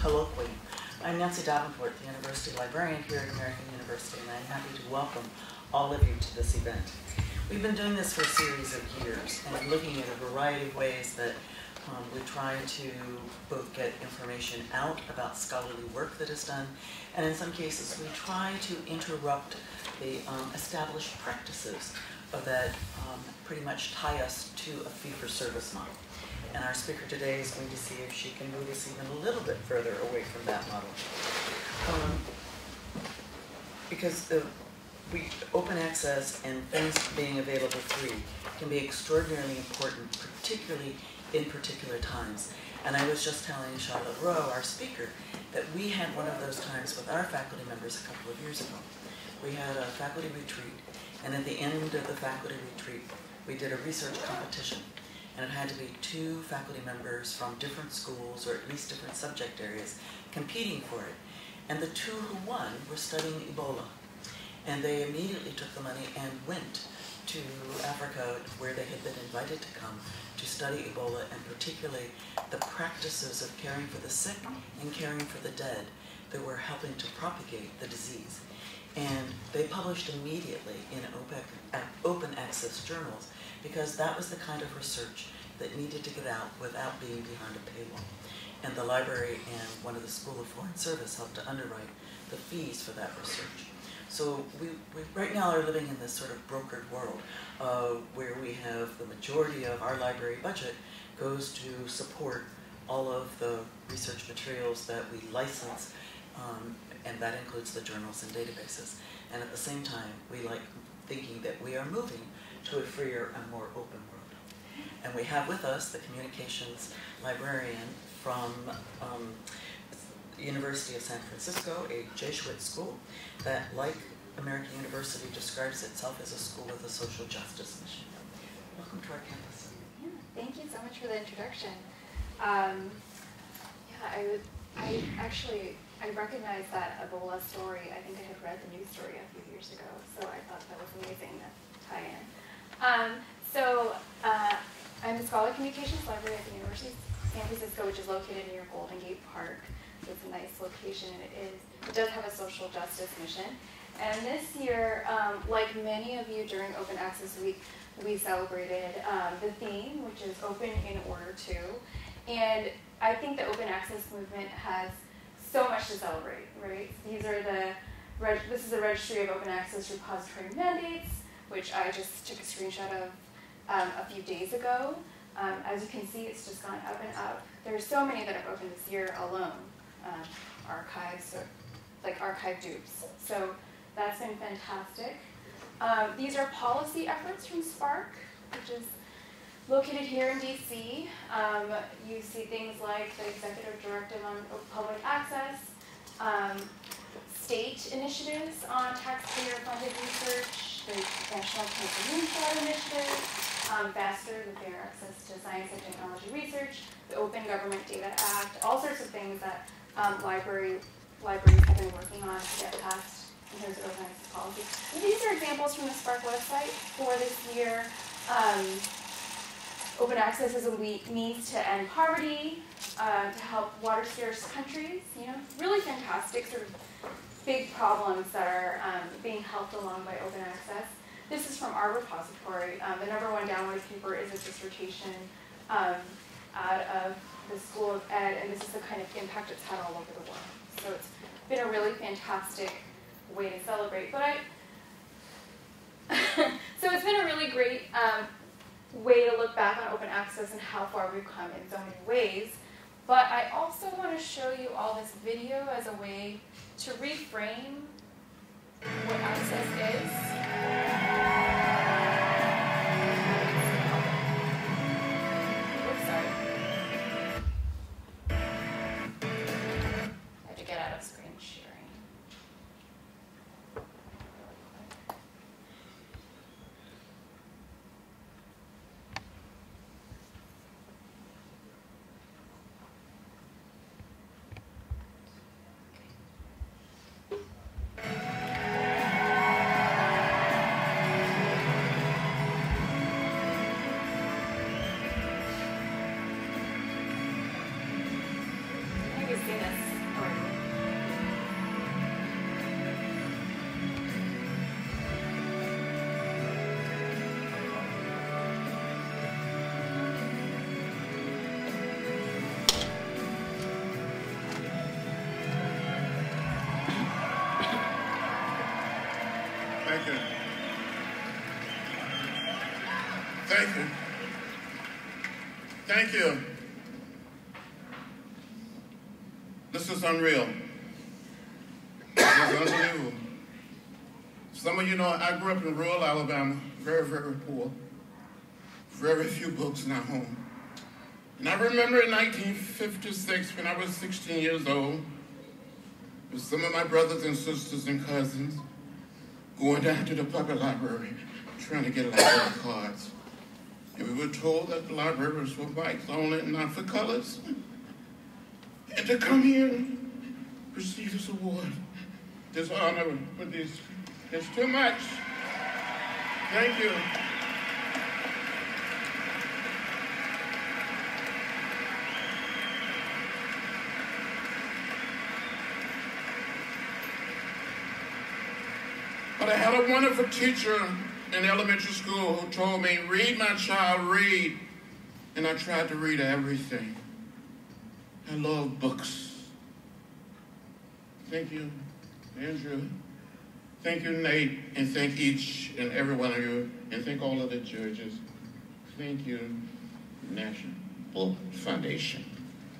colloquium. I'm Nancy Davenport, the University Librarian here at American University, and I'm happy to welcome all of you to this event. We've been doing this for a series of years and looking at a variety of ways that um, we try to both get information out about scholarly work that is done, and in some cases we try to interrupt the um, established practices that um, pretty much tie us to a fee-for-service model. And our speaker today is going to see if she can move us even a little bit further away from that model. Um, because the, we, open access and things being available free can be extraordinarily important, particularly in particular times. And I was just telling Charlotte Roh, our speaker, that we had one of those times with our faculty members a couple of years ago. We had a faculty retreat, and at the end of the faculty retreat, we did a research competition and it had to be two faculty members from different schools or at least different subject areas competing for it. And the two who won were studying Ebola. And they immediately took the money and went to Africa where they had been invited to come to study Ebola and particularly the practices of caring for the sick and caring for the dead that were helping to propagate the disease. And they published immediately in uh, open access journals because that was the kind of research that needed to get out without being behind a paywall. And the library and one of the School of Foreign Service helped to underwrite the fees for that research. So we, we right now are living in this sort of brokered world uh, where we have the majority of our library budget goes to support all of the research materials that we license, um, and that includes the journals and databases. And at the same time, we like thinking that we are moving to a freer and more open world. And we have with us the communications librarian from um, the University of San Francisco, a Jesuit school that, like American University, describes itself as a school with a social justice mission. Welcome to our campus. Yeah, thank you so much for the introduction. Um, yeah, I would, I actually, I recognize that Ebola story. I think I had read the news story a few years ago, so I thought that was amazing to tie in. Um, so uh, I'm the Scholar Communications Library at the University of San Francisco, which is located near Golden Gate Park. So it's a nice location, and it is it does have a social justice mission. And this year, um, like many of you during Open Access Week, we celebrated um, the theme, which is Open in Order To. And I think the Open Access movement has so much to celebrate, right? These are the, this is the Registry of Open Access Repository Mandates, which I just took a screenshot of um, a few days ago. Um, as you can see, it's just gone up and up. There are so many that have opened this year alone. Um, archives, like archive dupes. So that's been fantastic. Um, these are policy efforts from SPARC, which is located here in DC. Um, you see things like the Executive Directive on Public Access, um, state initiatives on taxpayer-funded research, the National Cancer Moonshot Initiative, um, FASTER, the Fair Access to Science and Technology Research, the Open Government Data Act, all sorts of things that um, library, libraries have been working on to get passed in terms of open access policy. And these are examples from the SPARC website for this year. Um, open access is a means to end poverty, uh, to help water scarce countries, you know, really fantastic sort of big problems that are um, being helped along by open access. This is from our repository. Um, the number one downloaded paper is a dissertation um, out of the School of Ed, and this is the kind of impact it's had all over the world. So it's been a really fantastic way to celebrate. But I, so it's been a really great um, way to look back on open access and how far we've come in so many ways. But I also want to show you all this video as a way to reframe what access is. Thank you. Thank you. This is unreal. This is unbelievable. Some of you know I grew up in rural Alabama, very, very poor. Very few books in our home. And I remember in 1956, when I was 16 years old, with some of my brothers and sisters and cousins, going down to the public library, trying to get a library cards. And we were told that the libraries were whites only, not for colors. And to come here receive this award, this honor with this, it's too much. Thank you. But I had a wonderful teacher in elementary school who told me, read my child, read. And I tried to read everything. I love books. Thank you, Andrew. Thank you, Nate, and thank each and every one of you, and thank all of the judges. Thank you, National Book Foundation.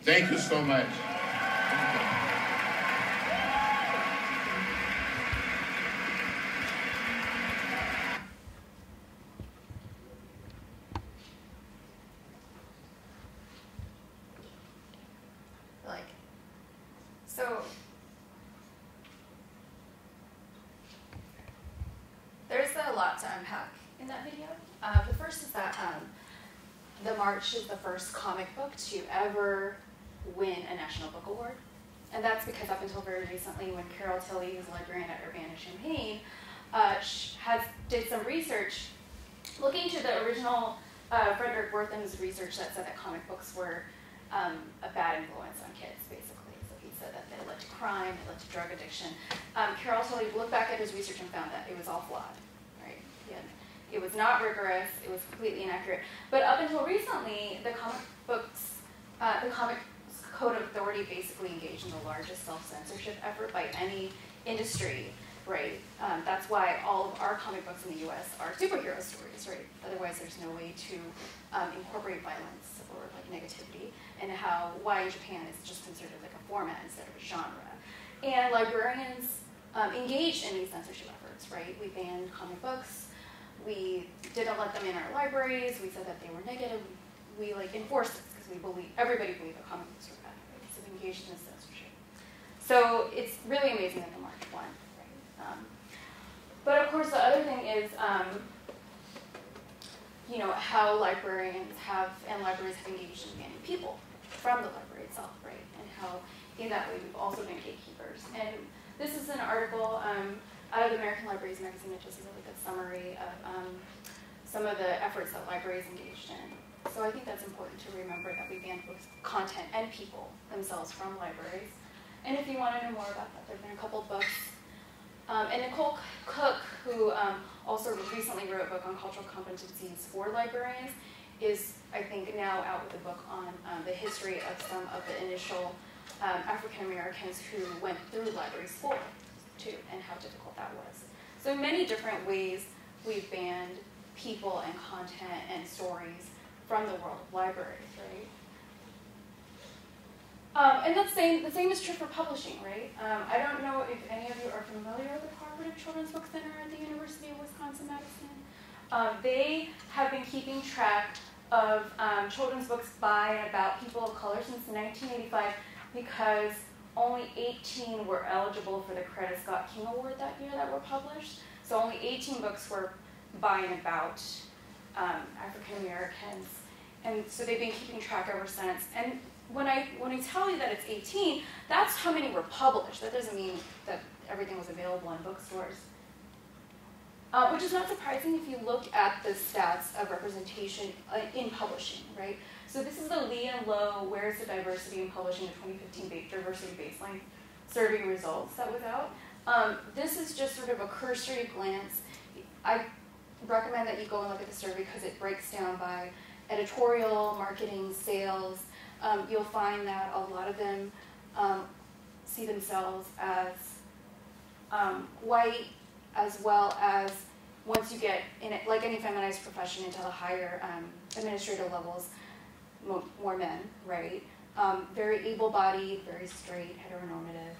Thank you so much. like so there's a lot to unpack in that video. Uh, the first is that um, the march is the first comic book to ever win a national book award. And that's because up until very recently when carol tilley who's a librarian at urbana-champaign uh, has did some research looking to the original uh, fredric wertham's research that said that comic books were um, a bad influence on kids, basically. So he said that led to crime, it led to drug addiction. Um, Carol Tilley looked back at his research and found that it was all flawed, right? It was not rigorous, it was completely inaccurate. But up until recently, the comic books, uh, the comic Code of Authority basically engaged in the largest self-censorship effort by any industry, right? Um, that's why all of our comic books in the U.S. are superhero stories, right? Otherwise, there's no way to um, incorporate violence or like negativity, and how why in Japan is just considered like a format instead of a genre. And librarians um, engaged in these censorship efforts, right? We banned comic books. We didn't let them in our libraries. We said that they were negative. We like enforced this because we believe everybody believed that comic books were bad, right? So we engaged in this censorship. So it's really amazing that the March won, right? Um, but of course, the other thing is, um, you know, how librarians have and libraries have engaged in banning people from the library itself, right? And how in that way we've also been gatekeepers. And this is an article um, out of the American Libraries magazine. Just is a really good summary of um, some of the efforts that libraries engaged in. So I think that's important to remember that we banned both content and people themselves from libraries. And if you want to know more about that, there have been a couple books um, and Nicole Cooke, who um, also recently wrote a book on cultural competencies for librarians, is, I think, now out with a book on um, the history of some of the initial um, African Americans who went through library school, too, and how difficult that was. So, in many different ways, we've banned people and content and stories from the world of libraries, right? Um, and the same, the same is true for publishing, right? Um, I don't know if any of you are familiar with the Cooperative Children's Book Center at the University of Wisconsin-Madison. Um, they have been keeping track of um, children's books by and about people of color since 1985 because only 18 were eligible for the Coretta Scott King Award that year that were published. So only 18 books were by and about um, African Americans. And so they've been keeping track ever since. And when I when I tell you that it's 18, that's how many were published. That doesn't mean that everything was available in bookstores. Uh, which is not surprising if you look at the stats of representation uh, in publishing, right? So this is the Lee and Low Where's the Diversity in Publishing, the 2015 Diversity Baseline Survey results that was out. Um, this is just sort of a cursory glance. I recommend that you go and look at the survey because it breaks down by editorial, marketing, sales, um, you'll find that a lot of them um, see themselves as um, white as well as once you get in it, like any feminized profession into the higher um, administrative levels, more men, right? Um, very able-bodied, very straight, heteronormative.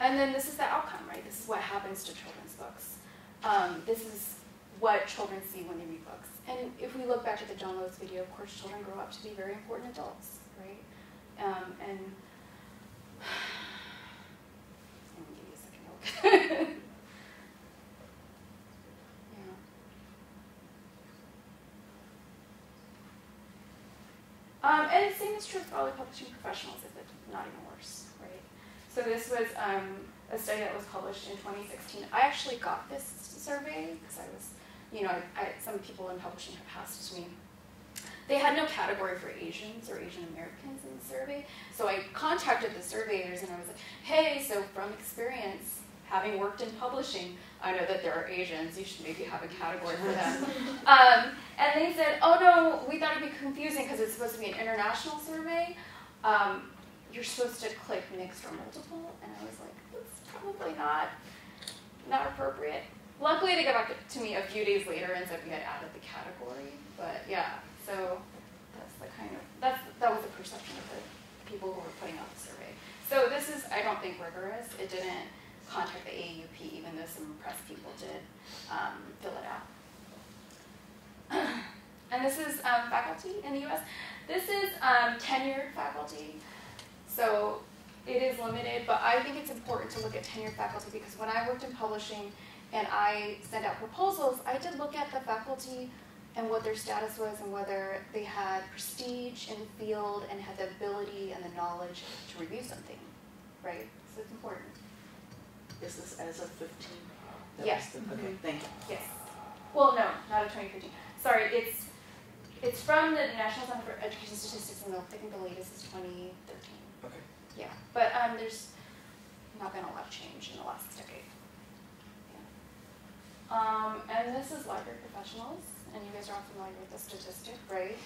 And then this is the outcome, right? This is what happens to children's books. Um, this is what children see when they read books. And if we look back at the John Lewis video, of course, children grow up to be very important adults, right? Um, and give you a second to look. yeah. Um, and the same is true for all the publishing professionals, if it's not even worse, right? So this was um, a study that was published in 2016. I actually got this survey because I was, you know, I, I, some people in publishing have passed it to me. They had no category for Asians or Asian Americans in the survey, so I contacted the surveyors and I was like, hey, so from experience, having worked in publishing, I know that there are Asians, you should maybe have a category for them. um, and they said, oh no, we thought it'd be confusing because it's supposed to be an international survey. Um, you're supposed to click mixed or multiple, and I was like, that's probably not, not appropriate. Luckily, they got back to me a few days later and said we had added the category, but yeah, so that's the kind of, that's, that was the perception of the people who were putting out the survey. So this is, I don't think, rigorous. It didn't contact the AUP, even though some press people did um, fill it out. and this is um, faculty in the U.S. This is um, tenured faculty. So it is limited, but I think it's important to look at tenured faculty because when I worked in publishing and I sent out proposals, I did look at the faculty and what their status was and whether they had prestige in the field and had the ability and the knowledge to review something, right? So it's important. Is this as of fifteen? That Yes. was the- Okay, thank you. Yes. Well, no, not of 2015. Sorry, it's it's from the National Center for Education Statistics, and the, I think the latest is 2013. Okay. Yeah, but um, there's not been a lot of change in the last decade. Yeah. Um, and this is library professionals, and you guys are all familiar with the statistic, right?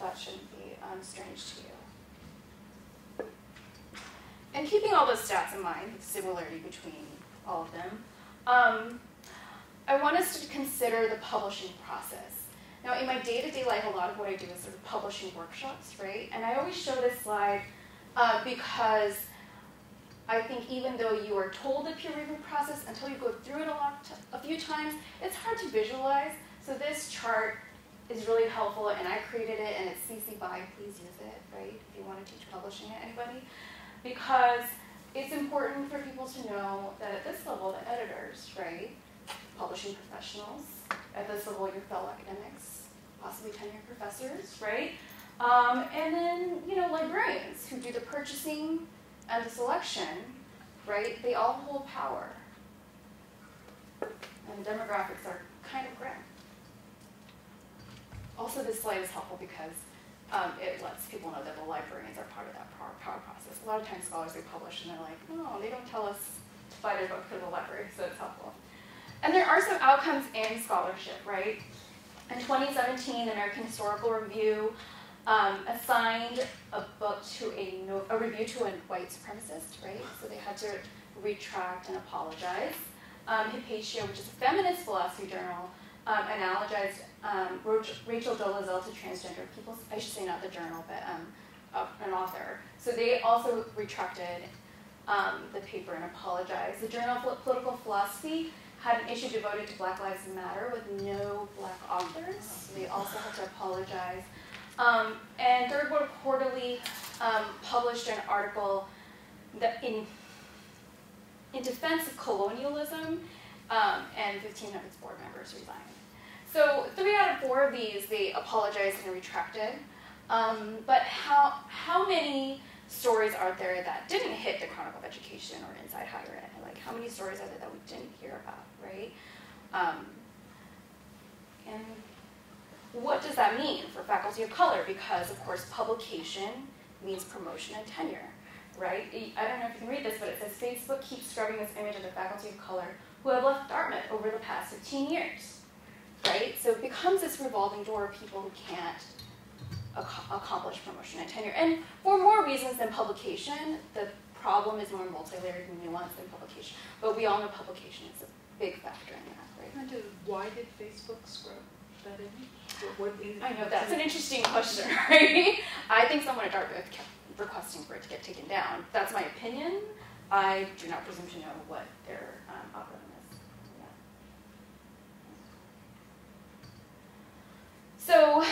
That shouldn't be um, strange to you. And keeping all those stats in mind, the similarity between all of them, um, I want us to consider the publishing process. Now, in my day-to-day life, a lot of what I do is sort of publishing workshops, right? And I always show this slide uh, because I think even though you are told the peer review process, until you go through it a lot, a few times, it's hard to visualize. So this chart is really helpful, and I created it, and it's CC BY. Please use it, right? If you want to teach publishing to anybody, because it's important for people to know that at this level, the editors, right, publishing professionals, at this level, your fellow academics, possibly tenured professors, right? Um, and then, you know, librarians who do the purchasing and the selection, right? They all hold power. And the demographics are kind of grim. Also, this slide is helpful because um, it lets people know that the librarians are part of that power, power. A lot of times scholars, they publish and they're like, no, they don't tell us to buy their book to the library, so it's helpful. And there are some outcomes in scholarship, right? In 2017, the American Historical Review um, assigned a book to a, no, a review to a white supremacist, right? So they had to retract and apologize. Um, Hypatia, which is a feminist philosophy journal, um, analogized um, Rachel Dolezal to transgender people. I should say not the journal, but um, an author. So they also retracted um, the paper and apologized. The Journal of Political Philosophy had an issue devoted to Black Lives Matter with no black authors. So they also had to apologize. Um, and Third World Quarterly um, published an article that in in defense of colonialism, um, and 15 of its board members resigned. So three out of four of these, they apologized and retracted. Um, but how, how many stories are there that didn't hit the Chronicle of Education or Inside Higher Ed? Like how many stories are there that we didn't hear about, right? Um, and what does that mean for faculty of color? Because of course publication means promotion and tenure right? I don't know if you can read this, but it says Facebook keeps scrubbing this image of the faculty of color who have left Dartmouth over the past 15 years, right? So it becomes this revolving door of people who can't accomplish promotion and tenure. And for more reasons than publication, the problem is more multi-layered and nuanced than publication. But we all know publication is a big factor in that, right? Why did Facebook scrub that image? What, what I know that's an interesting question, right? I think someone at Dartmouth kept requesting for it to get taken down. That's my opinion. I do not presume to know what their um, algorithm is. Yeah. So,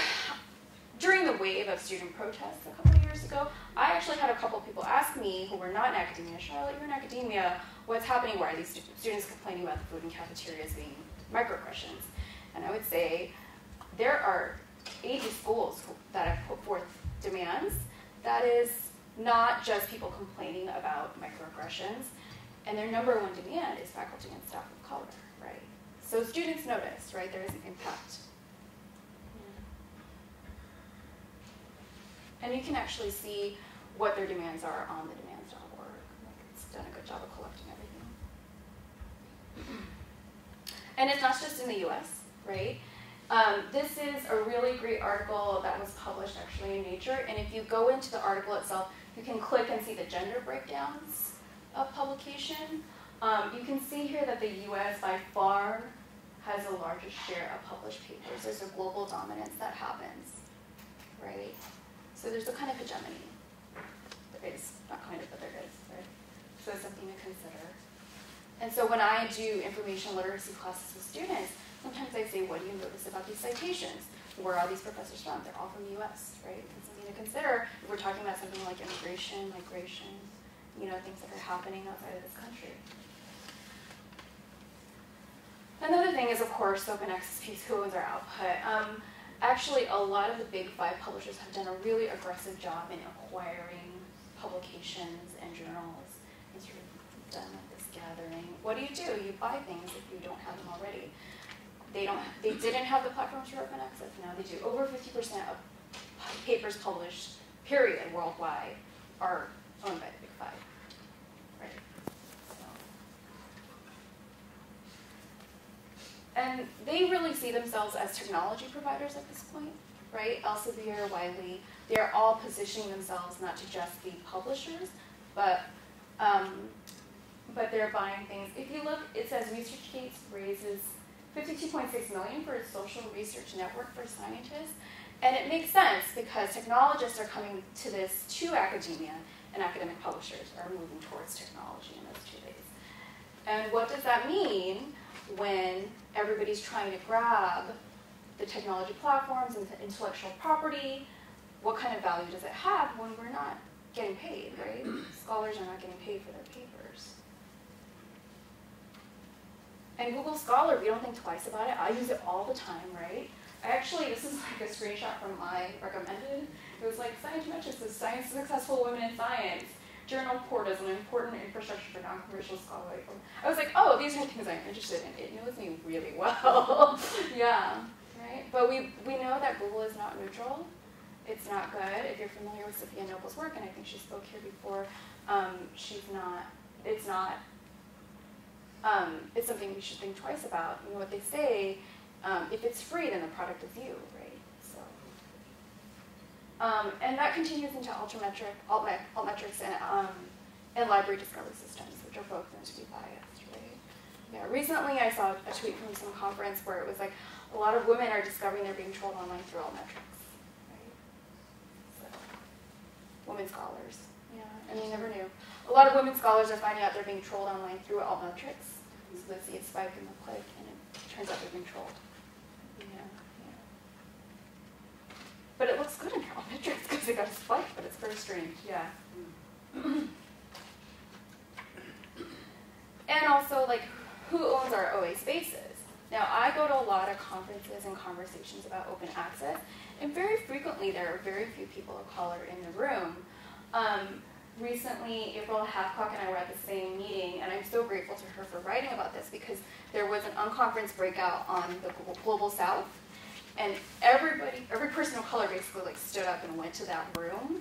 during the wave of student protests a couple years ago, I actually had a couple people ask me who were not in academia, Charlotte, you're in academia, what's happening? Why are these stu- students complaining about the food in cafeterias being microaggressions? And I would say there are 80 schools that have put forth demands. That is not just people complaining about microaggressions. And their number one demand is faculty and staff of color, right? So students notice, right? There is an impact. And you can actually see what their demands are on the demands.org. It's done a good job of collecting everything. And it's not just in the US, right? Um, this is a really great article that was published actually in Nature. And if you go into the article itself, you can click and see the gender breakdowns of publication. Um, you can see here that the US by far has the largest share of published papers. There's a global dominance that happens, right? So there's a kind of hegemony. There is, not kind of, but there is, right? So it's something to consider. And so when I do information literacy classes with students, sometimes I say, what do you notice about these citations? Where are these professors from? They're all from the US, right? Something to consider if we're talking about something like immigration, migration, you know, things that are happening outside of this country. Another thing is, of course, the open access piece, who owns our output. Um, actually, a lot of the big five publishers have done a really aggressive job in acquiring publications and journals and sort of done like this gathering. What do you do? You buy things if you don't have them already. They don't. They didn't have the platforms for open access. Now they do. Over 50% of papers published, period, worldwide, are owned by the big five. Right. So. And they really see themselves as technology providers at this point, right? Elsevier, Wiley, they're all positioning themselves not to just be publishers, but um, but they're buying things. If you look, it says ResearchGate raises 52.6 million for its social research network for scientists, and it makes sense because technologists are coming to this to academia, and academic publishers are moving towards technology in those two ways. And what does that mean when everybody's trying to grab the technology platforms and the intellectual property? What kind of value does it have when we're not getting paid, right? Scholars are not getting paid for their papers. And Google Scholar, we don't think twice about it. I use it all the time, right? I actually, this is like a screenshot from my recommended. It was like Scientometrics is Science Successful Women in Science. Journal Port is an important infrastructure for non-commercial scholarly. I was like, oh, these are things I'm interested in. It knows me really well. yeah, right? But we, we know that Google is not neutral. It's not good. If you're familiar with Safiya Noble's work, and I think she spoke here before, um, she's not, it's not um, it's something we should think twice about. You know what they say, um, if it's free, then the product is you, um, and that continues into ultrametric, altmet, altmetrics, and um, and library discovery systems, which are both be biased, right? Yeah. Recently, I saw a tweet from some conference where it was like a lot of women are discovering they're being trolled online through altmetrics, right? So, women scholars. Yeah, and they never knew. A lot of women scholars are finding out they're being trolled online through altmetrics. So they see a spike in the click, and it turns out they're being trolled. Yeah. But it looks good in their altmetrics because it got a spike, but it's very strange. Yeah. and also, like, who owns our OA spaces? Now, I go to a lot of conferences and conversations about open access, and very frequently there are very few people of color in the room. Um, recently, April Hathcock and I were at the same meeting, and I'm so grateful to her for writing about this because there was an unconference breakout on the Global South, and everybody, every person of color basically like stood up and went to that room.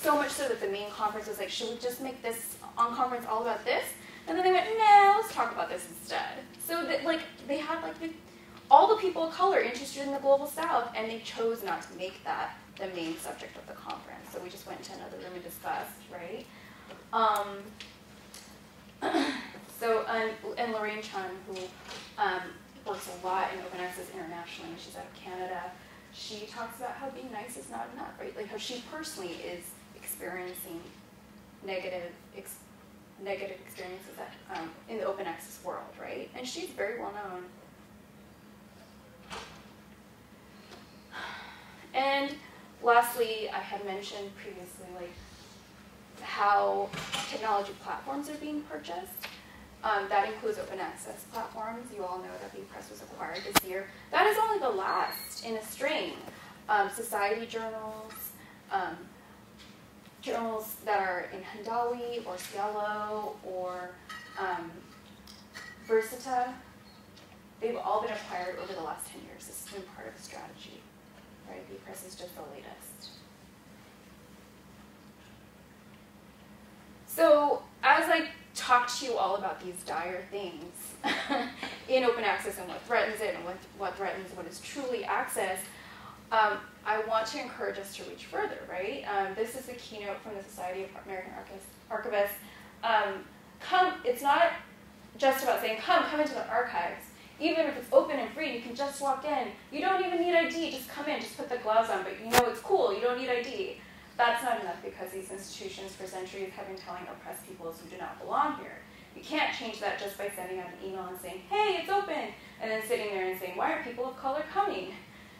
So much so that the main conference was like, should we just make this unconference all about this? And then they went, no, let's talk about this instead. So that like they had like the, all the people of color interested in the global south, and they chose not to make that the main subject of the conference. So we just went into another room and discussed, right? Um, So, and, Lorraine Chuen, who um, works a lot in open access internationally, she's out of Canada, she talks about how being nice is not enough, right? Like how she personally is experiencing negative ex- negative experiences um, in the open access world, right? And she's very well known. And lastly, I had mentioned previously, like how technology platforms are being purchased. Um, that includes open access platforms. You all know that bepress was acquired this year. That is only the last in a string. Um, society journals, um, journals that are in Hindawi or SciELO or um, Versita, they've all been acquired over the last 10 years. This has been part of the strategy. Right? The press is just the latest. So as I talk to you all about these dire things in open access and what threatens it and what, what threatens what is truly access, um, I want to encourage us to reach further, right? Um, this is a keynote from the Society of American Archivists. Um, come, it's not just about saying, come, come into the archives. Even if it's open and free, you can just walk in. You don't even need ID, just come in, just put the gloves on, but you know it's cool, you don't need ID. That's not enough because these institutions for centuries have been telling oppressed peoples who do not belong here. You can't change that just by sending out an email and saying, hey, it's open, and then sitting there and saying, why aren't people of color coming?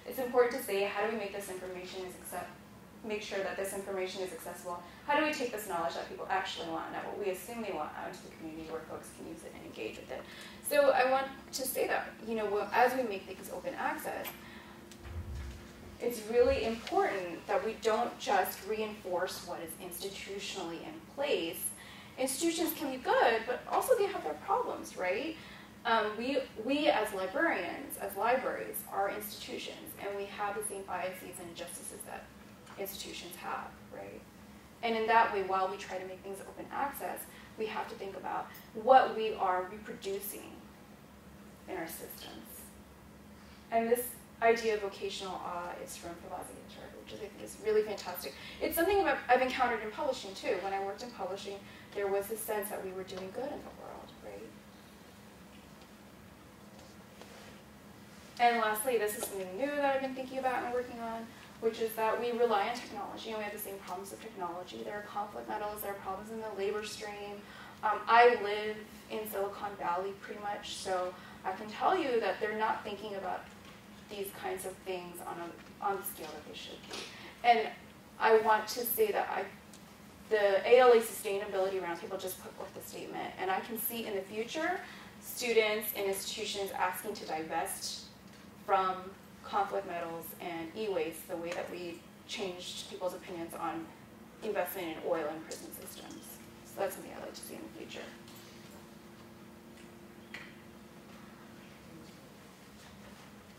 It's important to say, how do we make this information as accept, make sure that this information is accessible? How do we take this knowledge that people actually want, not what we assume they want, out into the community where folks can use it and engage with it? So I want to say that, you know, as we make things open access, it's really important that we don't just reinforce what is institutionally in place. Institutions can be good, but also they have their problems, right? Um, we, we as librarians, as libraries, are institutions, and we have the same biases and injustices that institutions have, right? And in that way, while we try to make things open access, we have to think about what we are reproducing in our systems. And this idea of vocational awe is from Fobazi which I think is really fantastic. It's something I've, I've encountered in publishing too. When I worked in publishing, there was this sense that we were doing good in the world, right? And lastly, this is something new that I've been thinking about and working on, which is that we rely on technology and we have the same problems of technology. There are conflict metals, there are problems in the labor stream. Um, I live in Silicon Valley pretty much, so I can tell you that they're not thinking about these kinds of things on, a, on the scale that they should be. And I want to say that I, the ALA Sustainability Roundtable just put forth a statement, and I can see in the future students and institutions asking to divest from conflict metals and e-waste the way that we changed people's opinions on investment in oil and prison systems. So that's something I'd like to see in the future.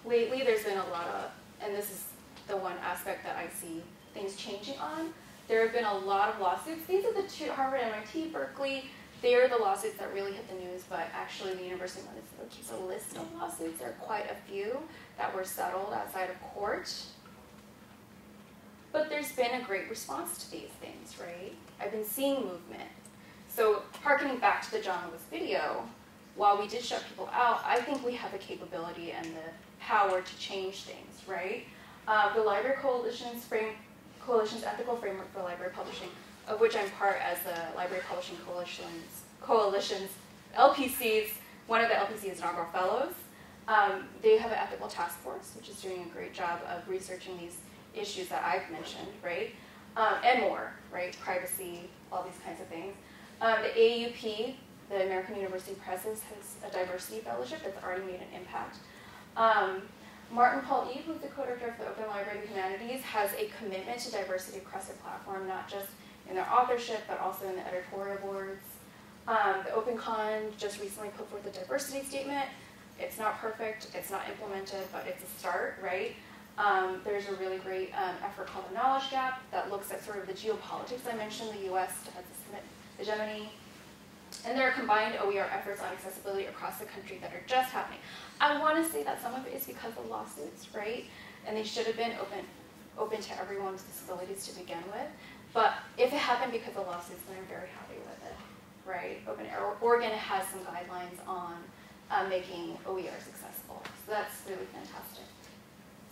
Lately there's been a lot of, and this is the one aspect that I see things changing on. There have been a lot of lawsuits. These are the two, Harvard, MIT, Berkeley. They are the lawsuits that really hit the news, but actually the University of Minnesota keeps a list of lawsuits. There are quite a few that were settled outside of court. But there's been a great response to these things, right? I've been seeing movement. So harkening back to the John Lewis video, while we did shut people out, I think we have the capability and the power to change things, right? Uh, the Library Coalition's frame, Coalition's ethical framework for library publishing, of which I'm part as the Library Publishing Coalition's Coalition's LPC's one of the LPC's inaugural fellows. Um, they have an ethical task force, which is doing a great job of researching these issues that I've mentioned, right? Um, and more, right? Privacy, all these kinds of things. Um, the AUP, the American University Presses, has a diversity fellowship that's already made an impact. Um, Martin Paul Eve, who's the co-director of the Open Library of Humanities, has a commitment to diversity across the platform, not just in their authorship, but also in the editorial boards. Um, the OpenCon just recently put forth a diversity statement. It's not perfect, it's not implemented, but it's a start, right? Um, there's a really great um, effort called the Knowledge Gap that looks at sort of the geopolitics I mentioned, the US has. And there are combined OER efforts on accessibility across the country that are just happening. I want to say that some of it is because of lawsuits, right? And they should have been open, open to everyone's disabilities to begin with. But if it happened because of lawsuits, then I'm very happy with it. right? Open or- Oregon has some guidelines on uh, making OERs accessible, so that's really fantastic.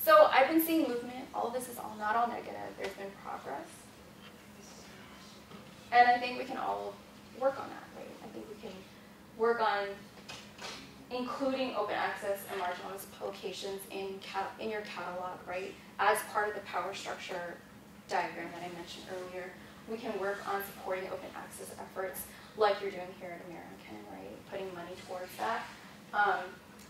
So I've been seeing movement. All of this is all not all negative. There's been progress, and I think we can all work on that, right? I think we can work on including open access and marginalized publications in in your catalog, right? As part of the power structure diagram that I mentioned earlier, we can work on supporting open access efforts like you're doing here at American, right? Putting money towards that. Um,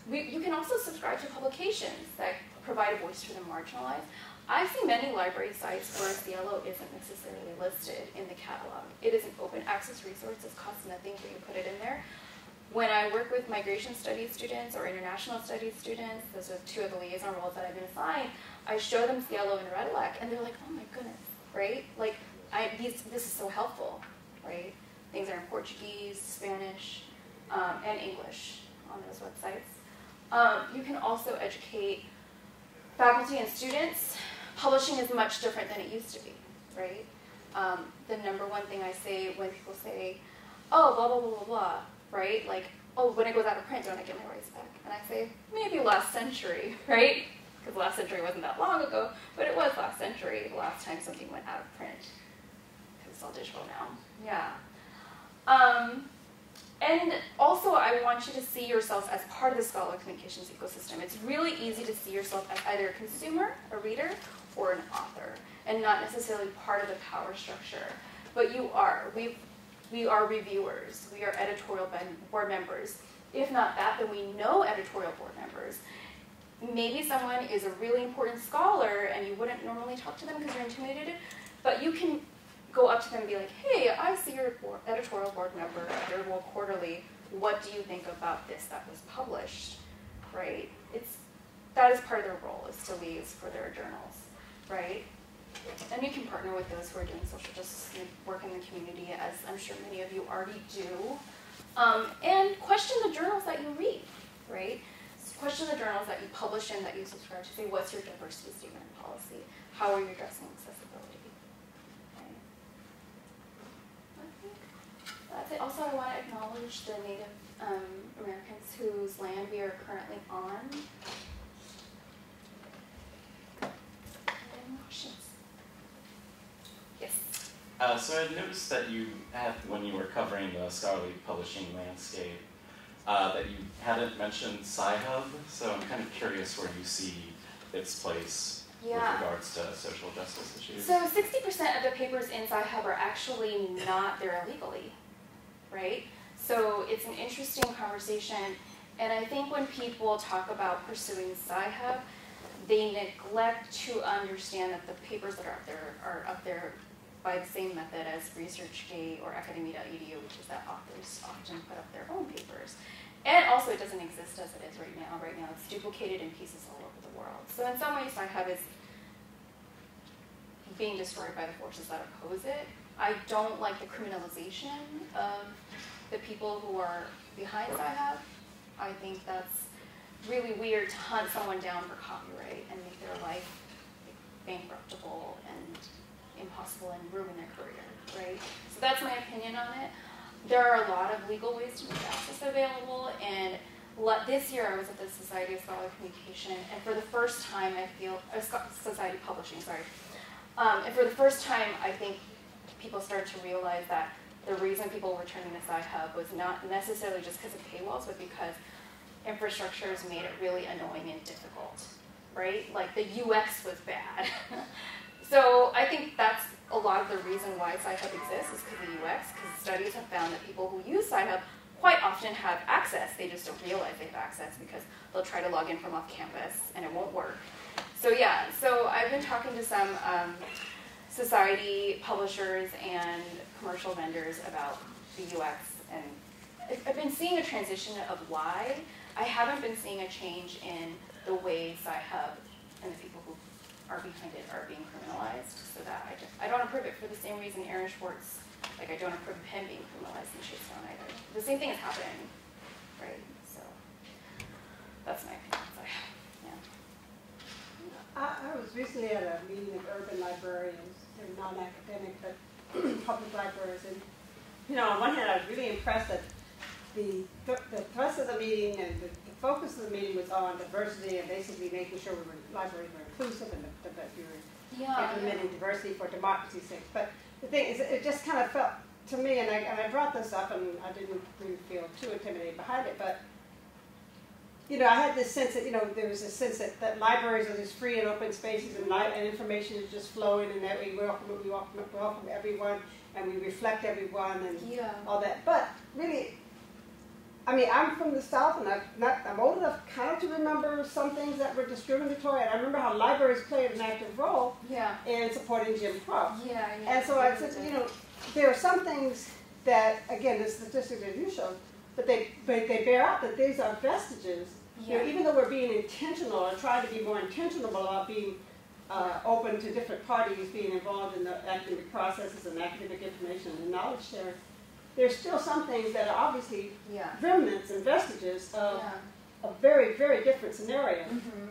we, you can also subscribe to publications that provide a voice for the marginalized. I see many library sites where SciELO isn't necessarily listed in the catalog. It is an open access resource, it costs nothing for you to put it in there. When I work with migration studies students or international studies students, those are two of the liaison roles that I've been assigned, I show them SciELO and Redalyc, and they're like, oh my goodness, right? Like, I, these, this is so helpful, right? Things are in Portuguese, Spanish, um, and English on those websites. Um, you can also educate faculty and students. Publishing is much different than it used to be, right? Um, the number one thing I say when people say, oh, blah, blah, blah, blah, blah, right? Like, oh, when it goes out of print, don't I get my rights back? And I say, maybe last century, right? Because last century wasn't that long ago, but it was last century, the last time something went out of print. Because it's all digital now. Yeah. Um, and also, I want you to see yourself as part of the scholar communications ecosystem. It's really easy to see yourself as either a consumer, a reader, or an author, and not necessarily part of the power structure. But you are. We, we are reviewers. We are editorial board members. If not that, then we know editorial board members. Maybe someone is a really important scholar and you wouldn't normally talk to them because you're intimidated, but you can go up to them and be like, hey, I see you're editorial board member at Durable Quarterly. What do you think about this that was published? Right? It's that is part of their role is to liaise for their journals, right? And you can partner with those who are doing social justice work in the community, as I'm sure many of you already do. Um, and question the journals that you read, right? Question the journals that you publish in, that you subscribe to. Say, what's your diversity statement policy? How are you addressing accessibility? It. Also, I want to acknowledge the Native um, Americans whose land we are currently on. Any questions? Yes. Uh, so I noticed that you had, when you were covering the scholarly publishing landscape, uh, that you hadn't mentioned Sci-Hub, so I'm kind of curious where you see its place Yeah. with regards to social justice issues. So 60% of the papers in Sci-Hub are actually not there illegally, right? So it's an interesting conversation, and I think when people talk about pursuing Sci-Hub, they neglect to understand that the papers that are up there are up there by the same method as ResearchGate or Academia.edu, which is that authors often put up their own papers. And also, it doesn't exist as it is right now. Right now, it's duplicated in pieces all over the world. So in some ways, Sci-Hub is being destroyed by the forces that oppose it. I don't like the criminalization of the people who are behind Sci-Hub. I think that's really weird to hunt someone down for copyright and make their life bankruptable impossible and ruin their career, right? So that's my opinion on it. There are a lot of legal ways to make access available, and this year I was at the Society of Scholarly Communication, and for the first time I feel, uh, Society Publishing, sorry, um, and for the first time I think people started to realize that the reason people were turning to Sci-Hub was not necessarily just because of paywalls, but because infrastructure has made it really annoying and difficult, right? Like the UX was bad. so I think that's a lot of the reason why Sci-Hub exists is because of UX, because studies have found that people who use Sci-Hub quite often have access. They just don't realize they have access because they'll try to log in from off campus and it won't work. So yeah, so I've been talking to some um, society publishers and commercial vendors about the UX, and I've- been seeing a transition of why. I haven't been seeing a change in the way Sci-Hub and the people who are behind it are being criminalized, so that I, just, I don't approve it for the same reason Aaron Swartz, like I don't approve of him being criminalized in Shadestown either. The same thing is happening, right? So that's my opinion. So, yeah. I, I was recently at a meeting of urban librarians, they're non-academic, but public libraries, and you know, on one hand, I was really impressed that the, the thrust of the meeting and the focus of the meeting was on diversity and basically making sure we were, libraries were inclusive and that, that we were Yeah. implementing diversity for democracy's sake. But the thing is, it just kind of felt to me, and I, and I brought this up, and I didn't really feel too intimidated behind it, but you know, I had this sense that you know there was a sense that, that libraries are just free and open spaces, and, li- and information is just flowing, and that we welcome we welcome, welcome everyone, and we reflect everyone, and Yeah. all that. But really, I mean, I'm from the South, and I've not, I'm old enough kind of to remember some things that were discriminatory, and I remember how libraries played an active role Yeah. in supporting Jim Crow. Yeah. yeah. And so I said, you know, there are some things that, again, the statistics that you showed, but they, but they bear out that these are vestiges. You know, even though we're being intentional or trying to be more intentional about being uh, open to different parties being involved in the academic processes and academic information and knowledge sharing, there's still some things that are obviously Yeah. remnants and vestiges of Yeah. a very, very different scenario Mhm.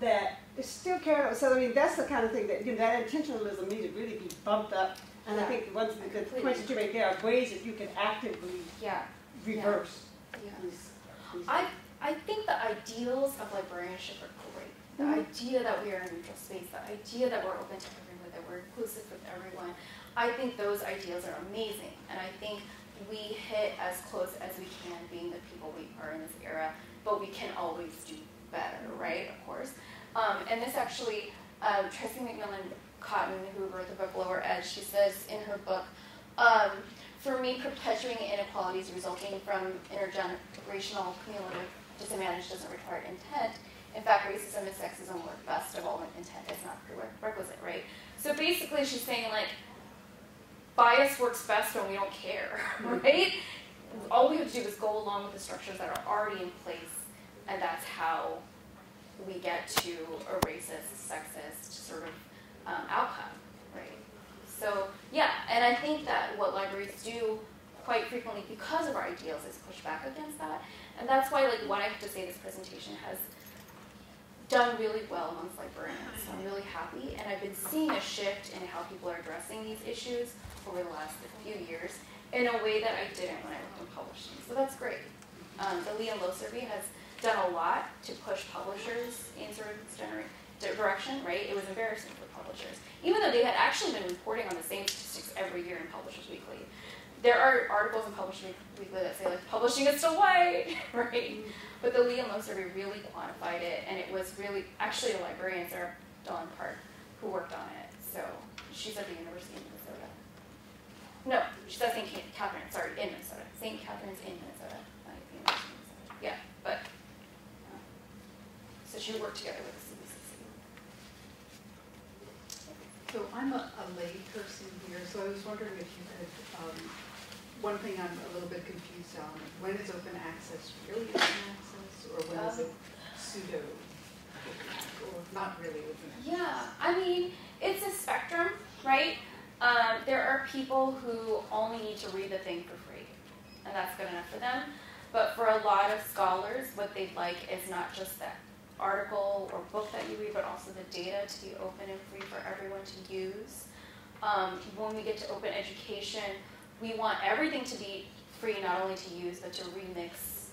that is still carried on. So I mean, that's the kind of thing that you know, that intentionalism needs to really be bumped up. And I think once the, the points that you make there are ways that you can actively Yeah. reverse Yeah. these. these I I think the ideals of librarianship are great. The Mhm. idea that we are a neutral space, the idea that we're open to everyone, that we're inclusive with everyone, I think those ideals are amazing. And I think we hit as close as we can being the people we are in this era, but we can always do better, right? Of course. Um, and this actually, um, Tressie McMillan Cottom, who wrote the book Lower Ed, she says in her book, um, for me, perpetuating inequalities resulting from intergenerational cumulative disadvantage doesn't require intent. In fact, racism and sexism work best of all when intent is not prerequisite, right? So basically, she's saying like, bias works best when we don't care, right? All we have to do is go along with the structures that are already in place, and that's how we get to a racist, sexist sort of um, outcome, right? So yeah, and I think that what libraries do quite frequently because of our ideals is push back against that, and that's why like what I have to say this presentation has done really well amongst librarians. So I'm really happy, and I've been seeing a shift in how people are addressing these issues over the last few years in a way that I didn't when I worked in publishing. So that's great. Um, the Leah Lowe survey has done a lot to push publishers in sort of direction, right? It was embarrassing for publishers, even though they had actually been reporting on the same statistics every year in Publishers Weekly. There are articles in Publishers Weekly that say like publishing is still white, right? But the Lee and Low survey really quantified it, and it was really actually a librarian, Sarah Dolan Park, who worked on it. So she's at the University of. No, she's at St. Catherine, Sorry, in Minnesota. St. Catherine's in Minnesota, not at the University of Minnesota. Yeah, but uh, so she worked together with the CBCC. So I'm a, a lay person here, so I was wondering if you could, um, one thing I'm a little bit confused on, when is open access really open access, or when is it pseudo, or not really open access? Yeah, I mean, it's a spectrum, right? Um, there are people who only need to read the thing for free, and that's good enough for them. But for a lot of scholars, what they'd like is not just that article or book that you read, but also the data to be open and free for everyone to use. Um, when we get to open education, we want everything to be free, not only to use, but to remix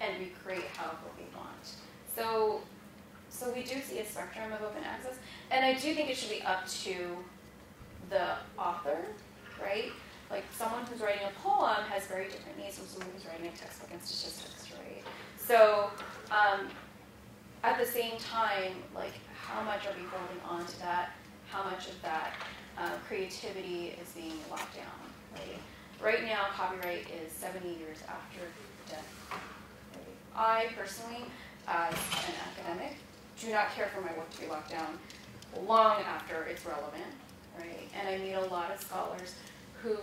and recreate however we want. So so we do see a spectrum of open access, and I do think it should be up to the author, right? Like someone who's writing a poem has very different needs from someone who's writing a textbook in statistics, right? So um, at the same time, like how much are we holding on to that? How much of that uh, creativity is being locked down, right? Right now, copyright is 70 years after death. I personally, as an academic, do not care for my work to be locked down long after it's relevant, right? And I meet a lot of scholars who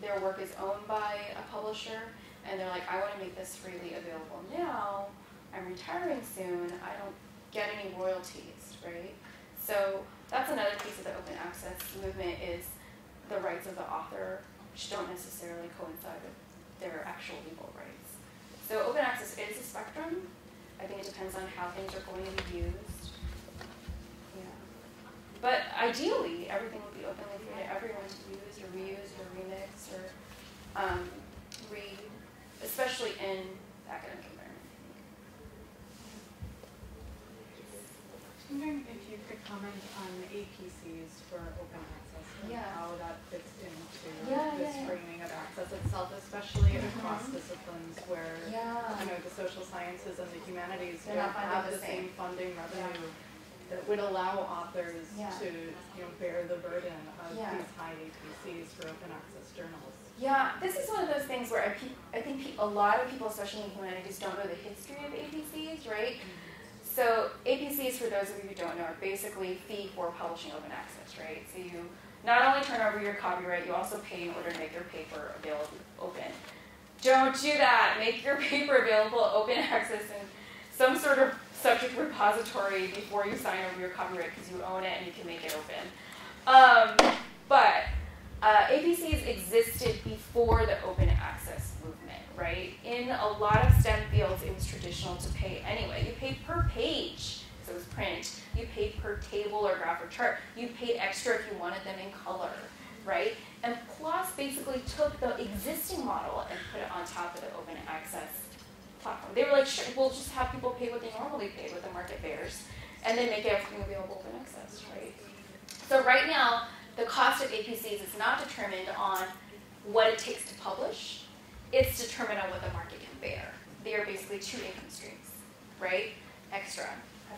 their work is owned by a publisher, and they're like, I want to make this freely available now. I'm retiring soon. I don't get any royalties, right? So that's another piece of the open access movement is the rights of the author, which don't necessarily coincide with their actual legal rights. So open access is a spectrum. I think it depends on how things are going to be used. But ideally, everything would be openly free to everyone to use or reuse or remix or um, read, especially in the academic environment. I'm wondering if you could comment on the APCs for open access and Yeah. how that fits into Yeah, this yeah, framing of access itself, especially Mhm. across disciplines where Yeah. you know the social sciences and the humanities don't have the the same same. funding revenue that would allow authors Yeah. to you know bear the burden of Yeah. these high APCs for open access journals. Yeah, this is one of those things where I, pe- I think pe- a lot of people, especially in humanities, don't know the history of APCs, right? Mm-hmm. So APCs, for those of you who don't know, are basically fee for publishing open access, right? So you not only turn over your copyright, you also pay in order to make your paper available open. Don't do that. Make your paper available open access in some sort of subject repository before you sign over your copyright because you own it and you can make it open. Um, but uh, APCs existed before the open access movement, right? In a lot of STEM fields, it was traditional to pay anyway. You paid per page, so it was print. You paid per table or graph or chart. You paid extra if you wanted them in color, right? And PLOS basically took the existing model and put it on top of the open access platform. They were like, sure, we'll just have people pay what they normally pay, what the market bears, and then make everything available open access, right? So right now, the cost of APCs is not determined on what it takes to publish. It's determined on what the market can bear. They are basically two income streams, right? Extra.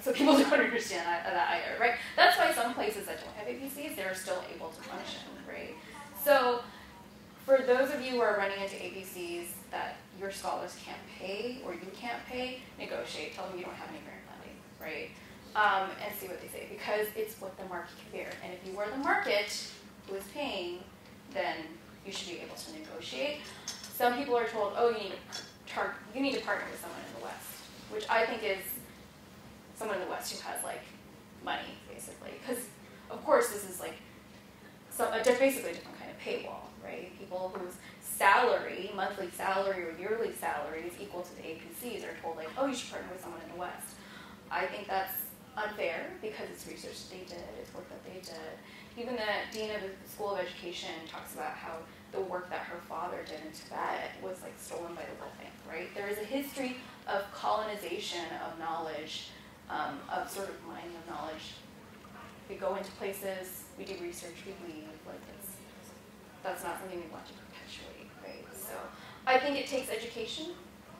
So people don't understand that, that either, right? That's why some places that don't have APCs, they're still able to them, right? So for those of you who are running into APCs that your scholars can't pay or you can't pay, negotiate. Tell them you don't have any grant funding, right? Um, and see what they say because it's what the market can bear. And if you were the market who is paying, then you should be able to negotiate. Some people are told, oh, you need to you need to partner with someone in the West, which I think is someone in the West who has like money, basically. Because of course this is like some a basically a different kind of paywall, right? People whose salary, monthly salary or yearly salary is equal to the APCs are told like, oh, you should partner with someone in the West. I think that's unfair because it's research that they did, it's work that they did. Even the dean of the School of Education talks about how the work that her father did in Tibet was like stolen by the World Bank, right? There is a history of colonization of knowledge, um, of sort of mining of knowledge. We go into places, we do research, we leave, like that's, not something we want to perpetuate, right? So I think it takes education.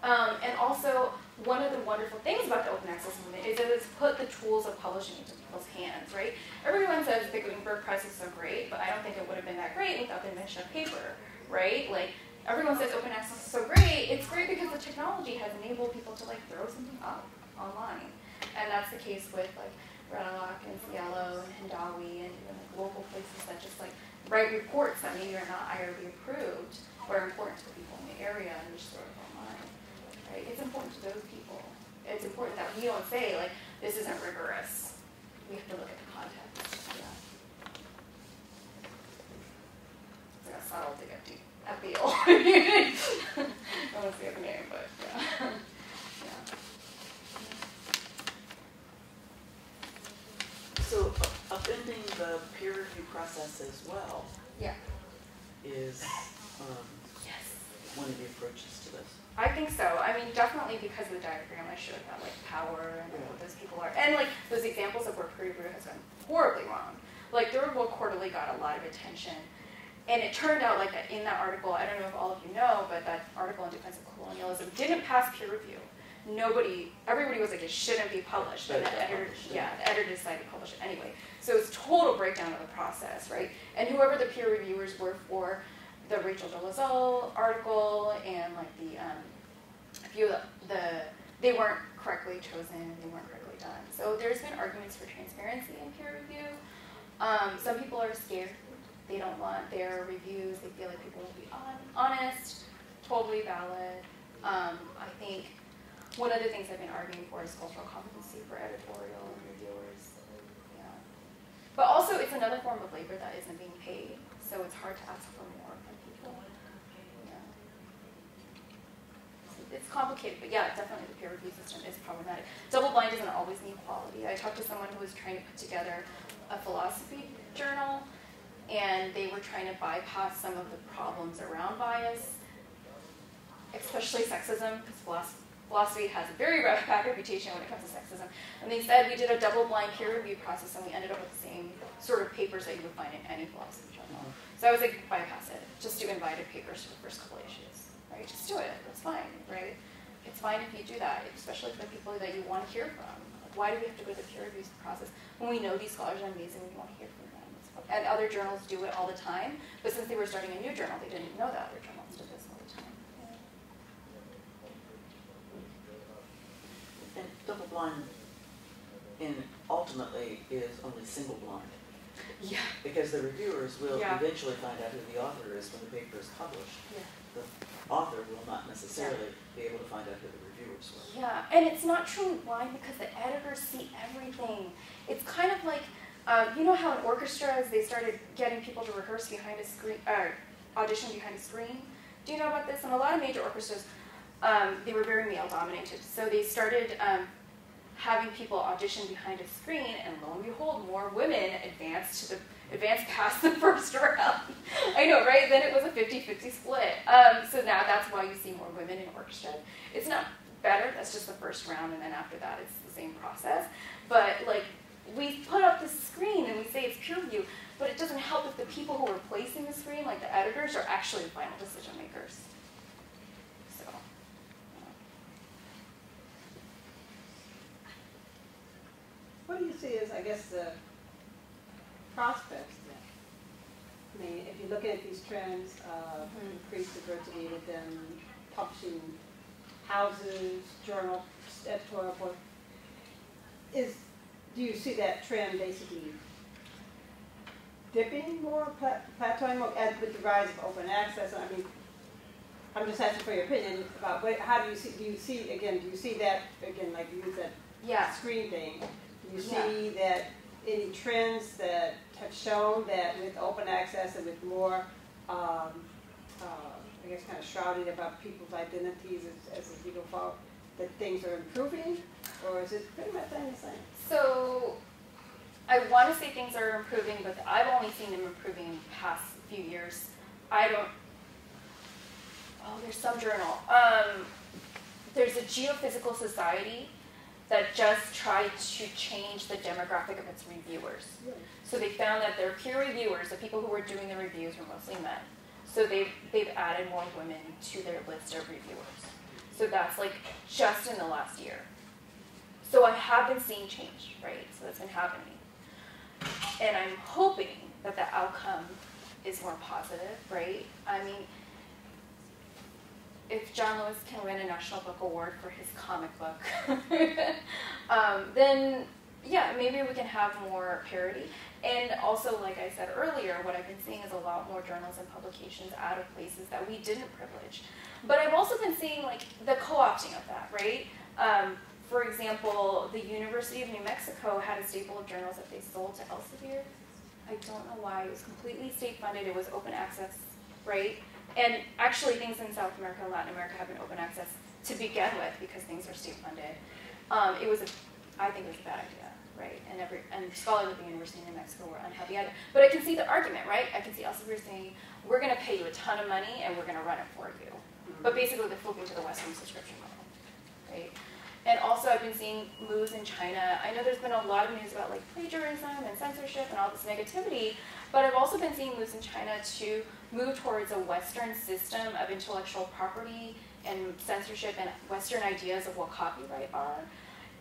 Um, and also, one of the wonderful things about the open access movement is that it's put the tools of publishing into people's hands, right? Everyone says the Gutenberg Press is so great, but I don't think it would have been that great without the invention of paper, right? Like, everyone says open access is so great. It's great because the technology has enabled people to, like, throw something up online. And that's the case with, like, Redalyc and SciELO and Hindawi and even, like, local places write reports that maybe are not IRB approved, but are important to the people in the area and just throw it online right? It's important to those people. It's important that we don't say like this isn't rigorous. We have to look at the context. Yeah. It's like a subtle to get deep. Appeal. I don't say the name, but yeah. yeah. So u- upending the peer review process as well Yeah. is um, Yes. one of the approaches to this. I think so. I mean, definitely because of the diagram I showed about like power and what those people are, and like those examples of where peer review has gone horribly wrong. Like World Quarterly got a lot of attention, and it turned out like that in that article. I don't know if all of you know, but that article in Defense of Colonialism didn't pass peer review. Nobody, everybody was like, it shouldn't be published, and the editor, yeah, yeah. the editor decided to publish it anyway. So it's total breakdown of the process, right? And whoever the peer reviewers were for the Rachel Dolezal article and like the um, a few of the, the they weren't correctly chosen, they weren't correctly done. So there's been arguments for transparency in peer review. Um, some people are scared. They don't want their reviews. They feel like people will be honest, totally valid. Um, I think one of the things I've been arguing for is cultural competency for editorial and reviewers. Yeah. But also, it's another form of labor that isn't being paid, so it's hard to ask for more from people. Yeah. It's complicated, but yeah, definitely the peer review system is problematic. Double blind doesn't always mean quality. I talked to someone who was trying to put together a philosophy journal, and they were trying to bypass some of the problems around bias, especially sexism, because philosophy has a very bad reputation when it comes to sexism. And they said we did a double-blind peer review process, and we ended up with the same sort of papers that you would find in any philosophy journal. Mm-hmm. So I was like, bypass it. Just do invited papers for the first couple issues, right? Just do it. It's fine, right? It's fine if you do that, especially for the people that you want to hear from. Like, why do we have to go through the peer review process when we know these scholars are amazing and we want to hear from them? And other journals do it all the time, but since they were starting a new journal, they didn't know that other journals did this all the time. Yeah. And double blind and ultimately is only single blind. Yeah. Because the reviewers will Yeah. eventually find out who the author is when the paper is published. Yeah. The author will not necessarily be able to find out who the reviewers were. Yeah, and it's not truly blind because the editors see everything. It's kind of like, um, you know how in orchestras they started getting people to rehearse behind a screen, or audition behind a screen? Do you know about this? And a lot of major orchestras, um, they were very male dominated. So they started um, having people audition behind a screen, and lo and behold, more women advanced to the advanced past the first round. I know, right? Then it was a 50-50 split. Um, so now that's why you see more women in orchestra. It's not better. That's just the first round, and then after that, it's the same process. But like we put up the screen and we say it's peer review, but it doesn't help if the people who are placing the screen, like the editors, are actually the final decision makers. So. What do you see as, I guess, the prospects then? I mean, if you're looking at these trends of Mhm. increased diversity within publishing houses, journal, editorial board, is, do you see that trend basically dipping more, pla- plateauing more, as with the rise of open access? I mean, I'm just asking for your opinion about what, how do you see, do you see, again, do you see that, again, like you use that Yeah. screen thing? Do you see that any trends that have shown that with open access and with more, um, uh, I guess, kind of shrouded about people's identities as, as we go forward, that things are improving, or is it pretty much the same? So I want to say things are improving, but I've only seen them improving in the past few years. I don't. Oh, there's some journal. Um, there's a geophysical society that just tried to change the demographic of its reviewers. So they found that their peer reviewers, the people who were doing the reviews, were mostly men. So they've they've added more women to their list of reviewers. So that's like just in the last year. So I have been seeing change, right? So that's been happening. And I'm hoping that the outcome is more positive, right? I mean, if John Lewis can win a National Book Award for his comic book, um, then yeah, maybe we can have more parity. And also, like I said earlier, what I've been seeing is a lot more journals and publications out of places that we didn't privilege. But I've also been seeing like the co-opting of that, right? Um, for example, the University of New Mexico had a staple of journals that they sold to Elsevier. I don't know why. It was completely state funded. It was open access, right? And actually, things in South America and Latin America have been open access to begin with because things are state funded. Um, it was, a, I think, it was a bad idea, right? And every and scholars at the University of New Mexico were unhappy at it. But I can see the argument, right? I can see Elsevier saying, "We're going to pay you a ton of money and we're going to run it for you." But basically, they're flipping to the Western subscription model, right? And also, I've been seeing moves in China. I know there's been a lot of news about like plagiarism and censorship and all this negativity, but I've also been seeing moves in China to move towards a Western system of intellectual property and censorship and Western ideas of what copyright are.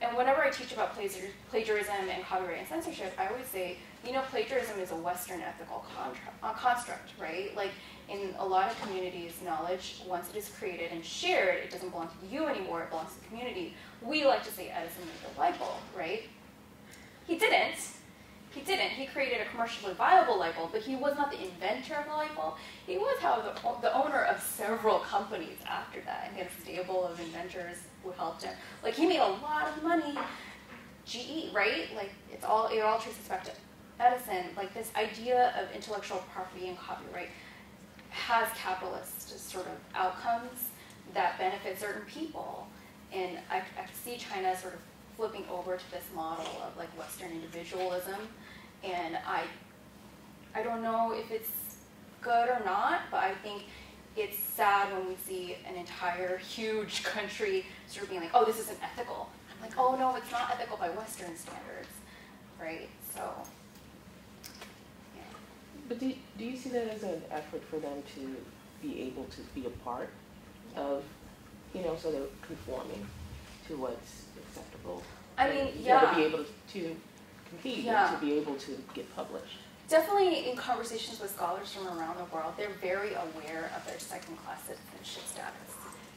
And whenever I teach about plagiarism and copyright and censorship, I always say, you know, plagiarism is a Western ethical uh, construct, right? Like in a lot of communities, knowledge, once it is created and shared, it doesn't belong to you anymore, it belongs to the community. We like to say Edison made the light bulb, right? He didn't. He didn't. He created a commercially viable light bulb, but he was not the inventor of the light bulb. He was, however, the, the owner of several companies after that, and he had a stable of inventors who helped him. Like he made a lot of money. GE, right? Like it's all it all traces back to Edison. Like this idea of intellectual property and copyright has capitalist sort of outcomes that benefit certain people, and I, I see China sort of flipping over to this model of like Western individualism, and I I don't know if it's good or not, but I think it's sad when we see an entire huge country sort of being like, oh, this isn't ethical. I'm like, oh no, it's not ethical by Western standards, right? So. But do, do you see that as an effort for them to be able to be a part of, you know, so they're conforming to what's acceptable? I mean, know, yeah. To be able to, to compete Yeah. and to be able to get published. Definitely in conversations with scholars from around the world, they're very aware of their second class citizenship status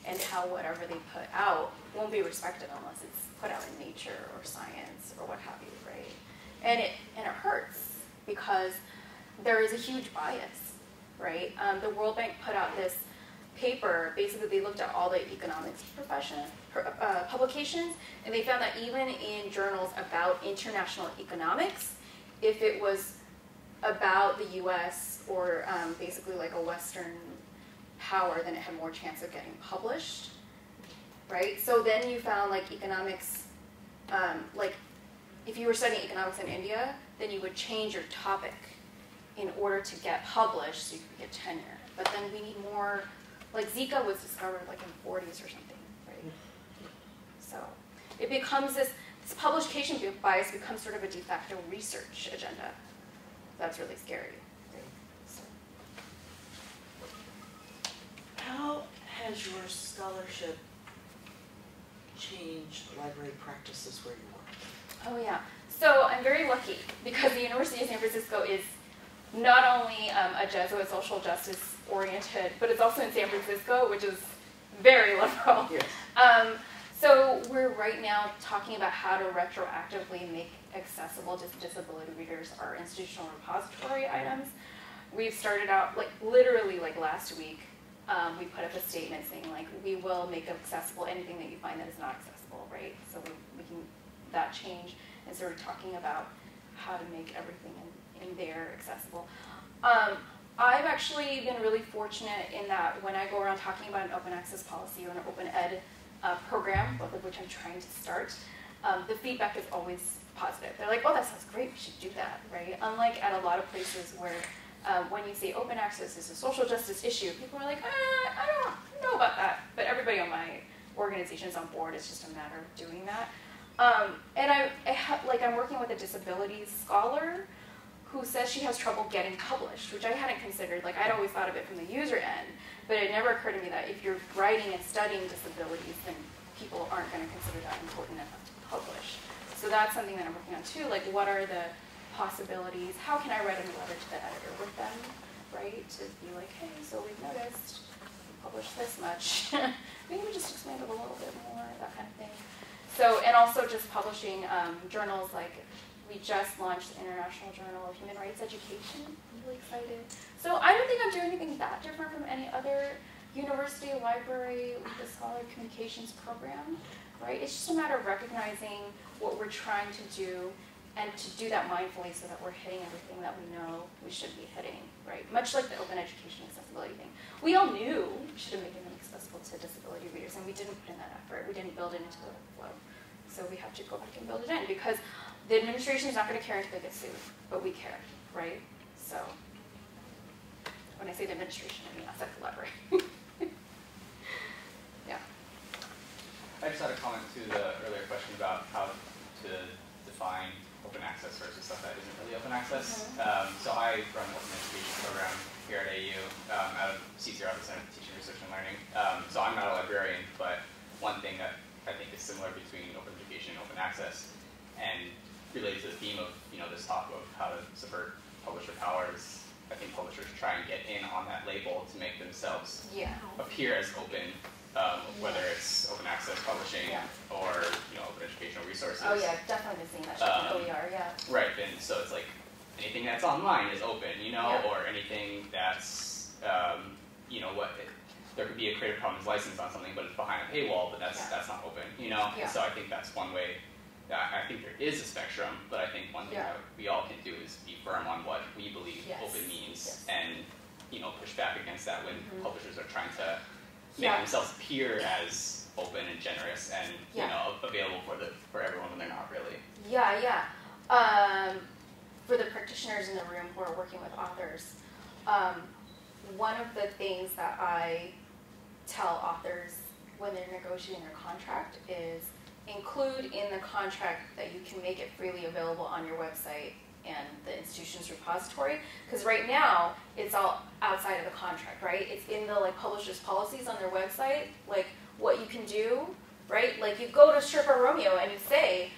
and how whatever they put out won't be respected unless it's put out in nature or science or what have you, right? And it and it hurts because there is a huge bias, right? Um, the World Bank put out this paper. Basically, they looked at all the economics profession uh, publications, and they found that even in journals about international economics, if it was about the U.S. or um, basically like a Western power, then it had more chance of getting published, right? So then you found like economics, um, like if you were studying economics in India, then you would change your topic in order to get published so you could get tenure. But then we need more, like Zika was discovered like in the 40s or something, right? So it becomes this, this publication bias becomes sort of a de facto research agenda. That's really scary. So, How has your scholarship changed library practices where you work? oh yeah. So I'm very lucky because the University of San Francisco is not only um, a Jesuit social justice oriented, but it's also in San Francisco, which is very liberal. Yes. Um, so we're right now talking about how to retroactively make accessible to disability readers our institutional repository items. We've started out like literally like last week. Um, we put up a statement saying like we will make accessible anything that you find that is not accessible, right? So we, we can that change and sort of talking about how to make everything in, in there accessible. Um, I've actually been really fortunate in that when I go around talking about an open access policy or an open ed uh, program, both of which I'm trying to start, um, the feedback is always positive. They're like, oh, that sounds great, we should do that, right? Unlike at a lot of places where um, when you say open access is a social justice issue, people are like, uh, I don't know about that. But everybody on my organization is on board. It's just a matter of doing that. Um, and I, I ha- like I'm working with a disabilities scholar who says she has trouble getting published, which I hadn't considered. Like I'd always thought of it from the user end, but it never occurred to me that if you're writing and studying disabilities, then people aren't going to consider that important enough to publish. So that's something that I'm working on too. Like, what are the possibilities? How can I write a letter to the editor with them, right? To be like, hey, so we've noticed you published this much. Maybe we just expand it a little bit more, that kind of thing. So, and also just publishing um, journals like we just launched the International Journal of Human Rights Education. I'm really excited. So I don't think I'm doing anything that different from any other university, library, the scholar communications program, right? It's just a matter of recognizing what we're trying to do and to do that mindfully so that we're hitting everything that we know we should be hitting, right? Much like the open education accessibility thing. We all knew we should have made them accessible to disability readers and we didn't put in that effort. We didn't build it into the workflow. So we have to go back and build it in because the administration is not going to care if they get sued, but we care, right? So when I say the administration, I mean us at the library. yeah. I just had a comment to the earlier question about how to define open access versus stuff that isn't really open access. Um, so I run an open education program here at AU um, out of CCR, the Center for Teaching, Research, and Learning. Um, so I'm not a librarian, but one thing that I think is similar between open education and open access, and related to the theme of you know this talk of how to subvert publisher powers, I think publishers try and get in on that label to make themselves Yeah. appear as open, um, whether it's open access publishing Yeah. or you know open educational resources. Oh yeah, definitely been seeing that shit Um, OER, yeah. Right, and so it's like anything that's online is open, you know, Yeah. or anything that's um, you know what. It, there could be a Creative Commons license on something, but it's behind a paywall, but that's that's not open, you know. Yeah. So I think that's one way. I I think there is a spectrum, but I think one thing Yeah. that we all can do is be firm on what we believe Yes. open means, Yes. and you know push back against that when Mhm. publishers are trying to make Yeah. themselves appear as open and generous and Yeah. you know available for the for everyone when they're not really. Yeah, yeah. Um, for the practitioners in the room who are working with authors, um, one of the things that I tell authors when they're negotiating their contract is include in the contract that you can make it freely available on your website and the institution's repository because right now it's all outside of the contract right? It's in the like publishers policies on their website like what you can do right? Like you go to Sherpa Romeo and you say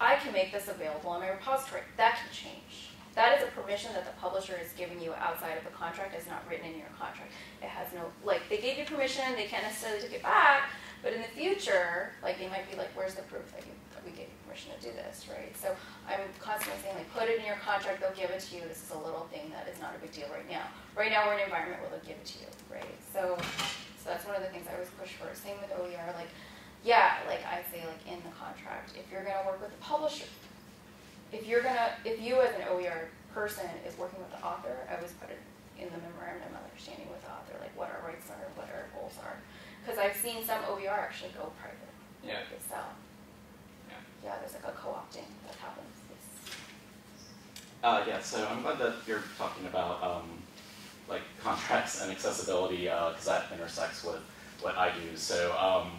I can make this available on my repository. That can change that is a permission that the publisher is giving you outside of the contract it's not written in your contract it has no like they gave you permission they can't necessarily take it back but in the future like they might be like where's the proof that you that we gave you permission to do this right so I'm constantly saying like put it in your contract, they'll give it to you. This is a little thing that is not a big deal right now. Right now we're in an environment where they'll give it to you, right? So so that's one of the things I always push for. Same with OER, like yeah, like I say like in the contract, if you're gonna work with the publisher, if you're gonna if you as an OER person is working with the author, I always put it in the memorandum of understanding with the author, like what our rights are, what our goals are. Because I've seen some OER actually go private. Yeah. Sell. Yeah. Yeah, there's like a co-opting that happens. Uh, yeah, so I'm glad that you're talking about um, like contracts and accessibility because that intersects with what I do. So um,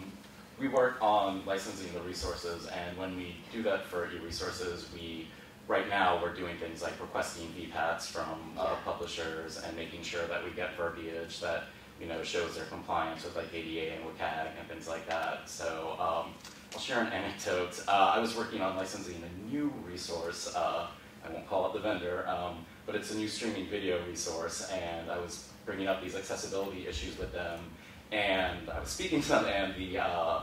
we work on licensing the resources, and when we do that for e-resources, we right now we're doing things like requesting VPATs from uh, publishers and making sure that we get verbiage that you know shows their compliance with like ADA and WCAG and things like that. So um, I'll share an anecdote. Uh, I was working on licensing a new resource. Uh, I won't call it the vendor, um, but it's a new streaming video resource, and I was bringing up these accessibility issues with them, and I was speaking to them, and the, uh,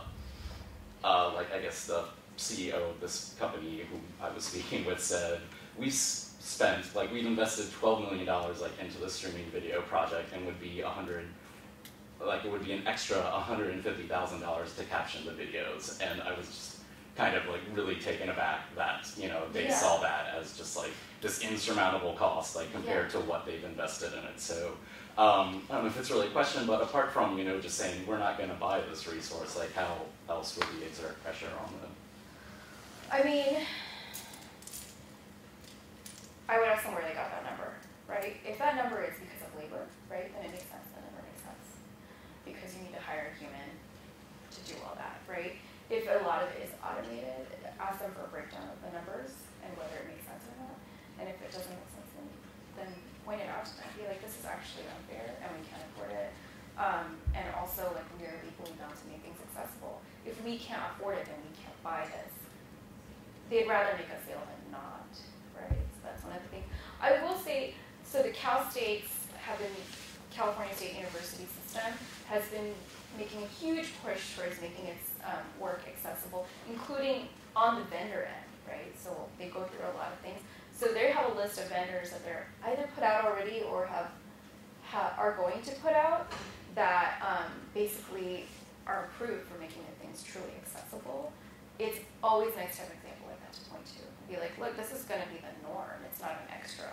uh, like, I guess the CEO of this company who I was speaking with said, we spent, like, we've invested $12 million, like, into the streaming video project, and would be a 100 like it would be an extra $150,000 to caption the videos, and I was just kind of like really taken aback that you know they Yeah. saw that as just like this insurmountable cost like compared to what they've invested in it. So um, I don't know if it's really a question, but apart from you know just saying we're not going to buy this resource, like how else would we exert pressure on them? I mean, I would ask them where they got that number, right? If that number is because of labor, right, then it makes sense. That number makes sense because you need to hire a human to do all that, right? If a lot of it is automated, ask them for a breakdown of the numbers and whether it makes sense or not. And if it doesn't make sense, then, then point it out to them. Be like, this is actually unfair and we can't afford it. Um, and also, like, we are legally bound to make things accessible. If we can't afford it, then we can't buy this. They'd rather make us fail than not, right? So that's one of the things. I will say, so the Cal States have been, California State University system has been making a huge push towards making its um, work accessible, including on the vendor end, right? So they go through a lot of things. So they have a list of vendors that they're either put out already or have, ha, are going to put out that um, basically are approved for making their things truly accessible. It's always nice to have an example like that to point to. Be like, look, this is going to be the norm. It's not an extra.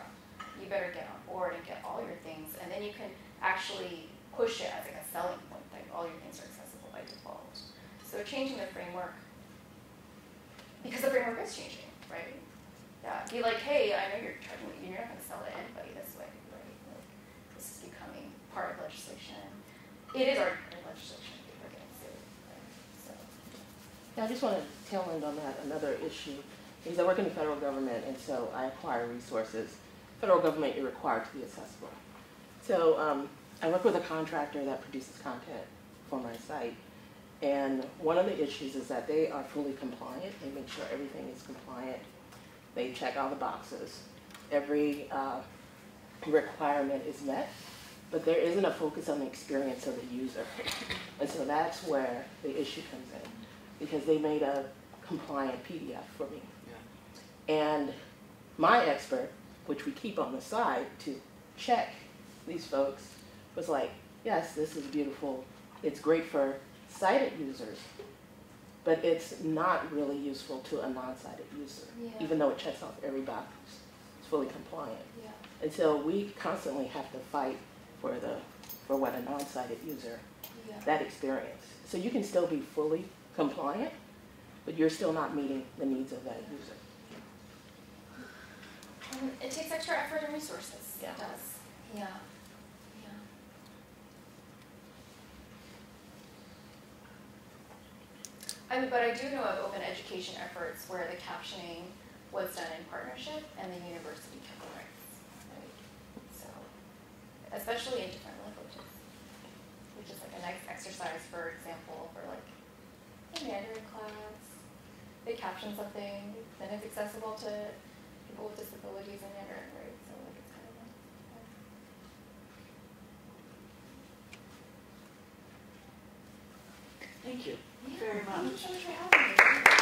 You better get on board and get all your things, and then you can actually push it as like a selling point. Like all your things are accessible by default. So changing the framework because the framework is changing, right? Yeah, be like, hey, I know you're charging, you're not going to sell it to anybody this way, right? Like, this is becoming part of legislation. It is of legislation. Yeah, I just want to tail end on that, another issue, is I work in the federal government, and so I acquire resources. Federal government, you're required to be accessible. So um, I work with a contractor that produces content for my site, and one of the issues is that they are fully compliant. They make sure everything is compliant. They check all the boxes. Every uh, requirement is met, but there isn't a focus on the experience of the user. And so that's where the issue comes in, because they made a compliant PDF for me. And my expert, which we keep on the side to check these folks, was like, yes, this is beautiful. It's great for sighted users, but it's not really useful to a non-sighted user, Yeah. even though it checks off every box. It's fully compliant. Yeah. And so we constantly have to fight for the for what a non-sighted user Yeah. that experience. So you can still be fully compliant, but you're still not meeting the needs of that user. And it takes extra effort and resources. Yeah. It does. Yeah. Yeah. I mean, but I do know of open education efforts where the captioning was done in partnership and the university kept the rights, right? So, especially in different languages, which is like a nice exercise, for example, for like a Mandarin class. They caption something, then it's accessible to people with disabilities in Mandarin, right? So like it's kind of nice. Yeah. Thank you very much.